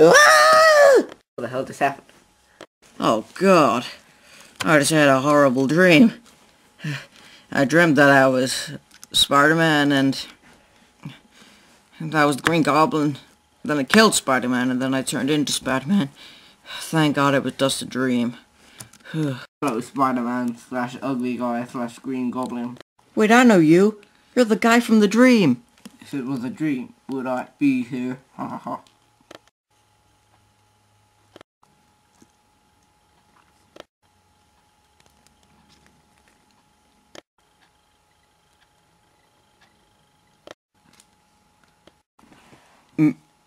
Ah! What the hell just happened? Oh god. I just had a horrible dream. I dreamt that I was Spider-Man and, and I was the Green Goblin. Then I killed Spider-Man and then I turned into Spider-Man. Thank god it was just a dream. Hello, Spider-Man slash ugly guy slash green goblin. Wait, I know you. You're the guy from the dream. If it was a dream, would I be here? Ha ha ha.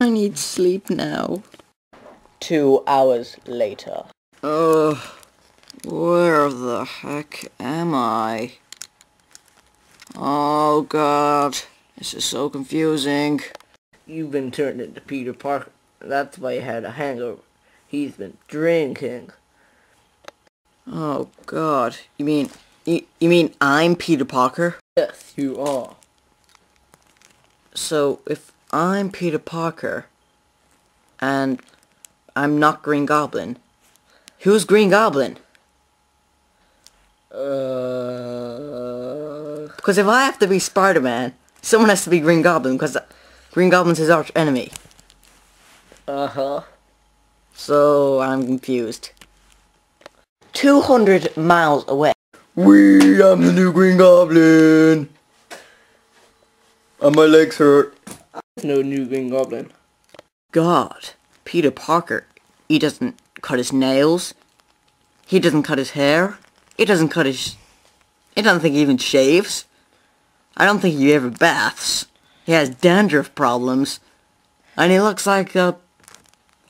I need sleep now. Two hours later. Ugh. Where the heck am I? Oh god. This is so confusing. You've been turned into Peter Parker. That's why you had a hangover. He's been drinking. Oh god. You mean you, you mean I'm Peter Parker? Yes, you are. So if I'm Peter Parker and I'm not Green Goblin, who's Green Goblin? Uh, Because if I have to be Spider-Man, someone has to be Green Goblin because Green Goblin's his arch enemy. uh-huh. So I'm confused. 200 miles away. We, I'm the new Green Goblin. And my legs hurt. No new Green Goblin. God, Peter Parker, he doesn't cut his nails. He doesn't cut his hair. He doesn't cut his... I don't think he even shaves. I don't think he ever baths. He has dandruff problems. And he looks like a...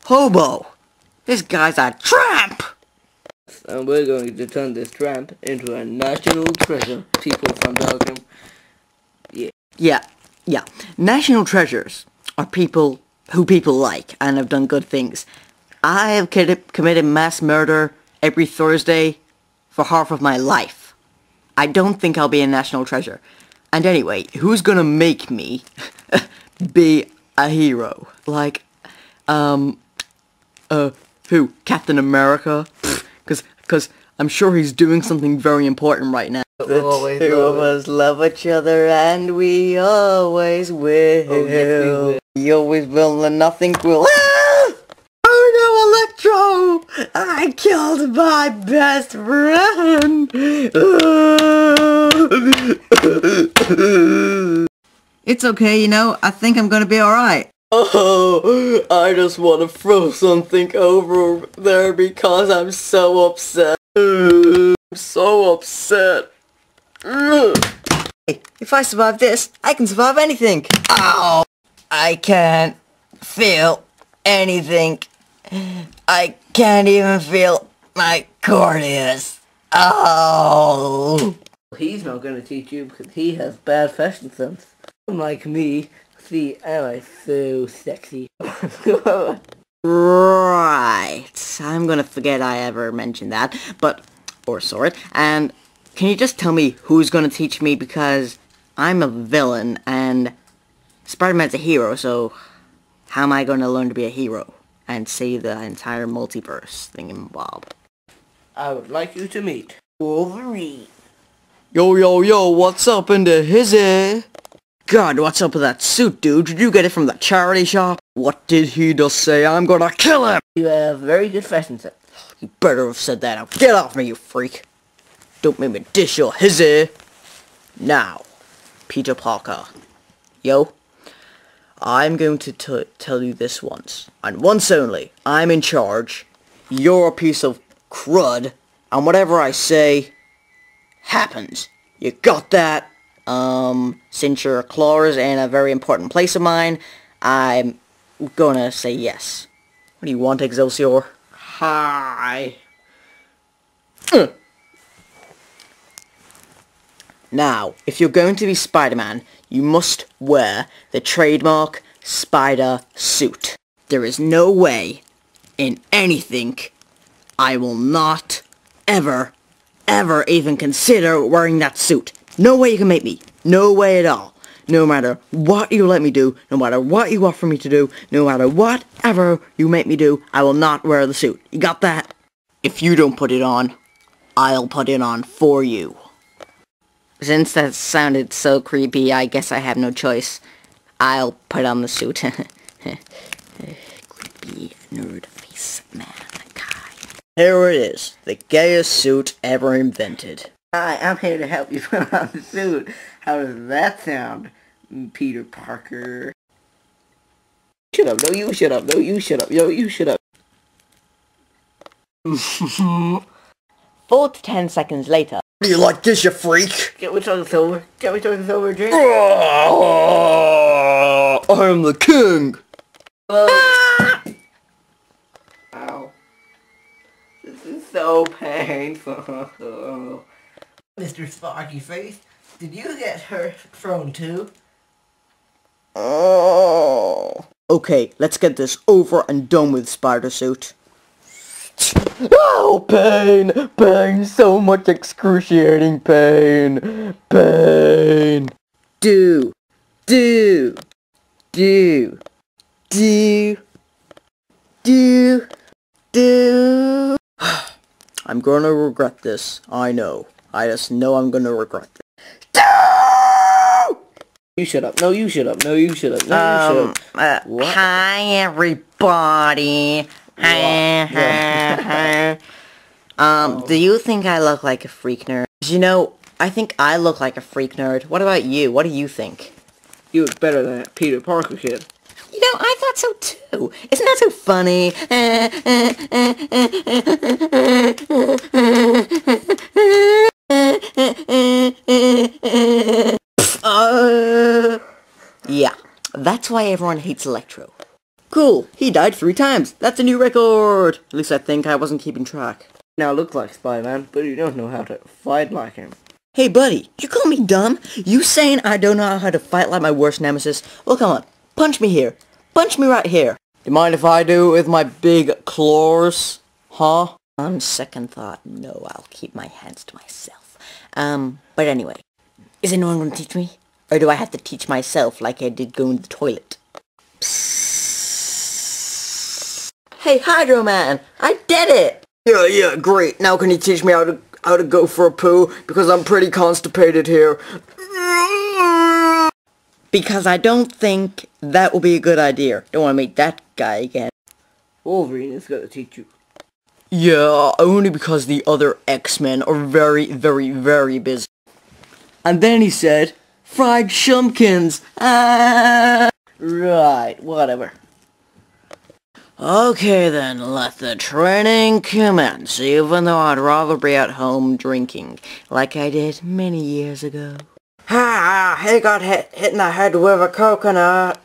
hobo. This guy's a tramp! And we're going to turn this tramp into a national treasure. People from Belgium. Yeah, yeah. Yeah, national treasures are people who people like and have done good things. I have committed mass murder every Thursday for half of my life. I don't think I'll be a national treasure. And anyway, who's gonna make me be a hero? Like, um, uh, who? Captain America? Cause, cause I'm sure he's doing something very important right now. The Always two love of us love each other and we always will. Oh, yes, we will. We always will and nothing will. Ah! Oh no, Electro! I killed my best friend! it's okay, you know, I think I'm gonna be alright. Oh, I just want to throw something over there because I'm so upset. I'm so upset. Hey, if I survive this, I can survive anything. Ow! I can't feel anything. I can't even feel my corneas. Oh! He's not going to teach you because he has bad fashion sense. Unlike me, see, am I so sexy? Right. I'm gonna forget I ever mentioned that, but, or sort. And can you just tell me who's gonna teach me because I'm a villain and Spider-Man's a hero, so how am I gonna learn to be a hero and save the entire multiverse thingamabob? I would like you to meet Wolverine. Yo, yo, yo, what's up in the hizzy? God, what's up with that suit, dude? Did you get it from the charity shop? What did he just say? I'm gonna kill him! You have very good fashion sense. You better have said that. Now get off me, you freak. Don't make me dish your hizzy. Now, Peter Parker. Yo, I'm going to t tell you this once, and once only. I'm in charge. You're a piece of crud, and whatever I say, happens. You got that? Um, since your claw is in a very important place of mine, I'm gonna say yes. What do you want, Excelsior? Hi. Now, if you're going to be Spider-Man, you must wear the trademark spider suit. There is no way in anything I will not ever, ever even consider wearing that suit. No way you can make me. No way at all. No matter what you let me do, no matter what you offer me to do, no matter whatever you make me do, I will not wear the suit. You got that? If you don't put it on, I'll put it on for you. Since that sounded so creepy, I guess I have no choice. I'll put on the suit. creepy nerd face man guy. Here it is, the gayest suit ever invented. Hi, I'm here to help you put on the suit. How does that sound, Peter Parker? Shut up, no you shut up, no you shut up, yo you shut up. Four to ten seconds later. Do you like this, you freak? Get me talking silver, get me talking silver drink. I am the king. Ow. This is so painful. Mr. Sparky Face, did you get her thrown too? Oh. Okay, let's get this over and done with, Spider Suit. Oh, pain! Pain! So much excruciating pain! Pain! Do! Do! Do! Do! Do! Do! I'm gonna regret this. I know. I just know I'm gonna regret this. You shut up. No, you shut up. No, you shut up. No, you shut Um, up. uh, hi everybody. Hi, hi, hi. Um, do you think I look like a freak nerd? You know, I think I look like a freak nerd. What about you? What do you think? You look better than that Peter Parker kid. You know, I thought so too. Isn't that so funny? Uh, yeah, that's why everyone hates Electro. Cool, he died three times. That's a new record. At least I think I wasn't keeping track. Now look like Spider-Man, but you don't know how to fight like him. Hey buddy, you call me dumb? You saying I don't know how to fight like my worst nemesis? Well come on, punch me here. Punch me right here. You mind if I do it with my big claws? Huh? On second thought, no, I'll keep my hands to myself. Um, but anyway, is anyone going to teach me? Or do I have to teach myself like I did going to the toilet? Psst. Hey Hydro Man, I did it! Yeah, yeah, great. Now can you teach me how to how to go for a poo? Because I'm pretty constipated here. Because I don't think that will be a good idea. Don't want to meet that guy again. Wolverine is gonna teach you. Yeah, only because the other X-Men are very, very, very busy. And then he said, fried shumkins. Ah. Right, whatever. Okay then, let the training commence, even though I'd rather be at home drinking, like I did many years ago. Ah, he got hit, hit in the head with a coconut.